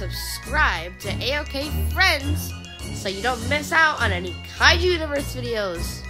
subscribe to AOK Friends so you don't miss out on any Kaiju Universe videos.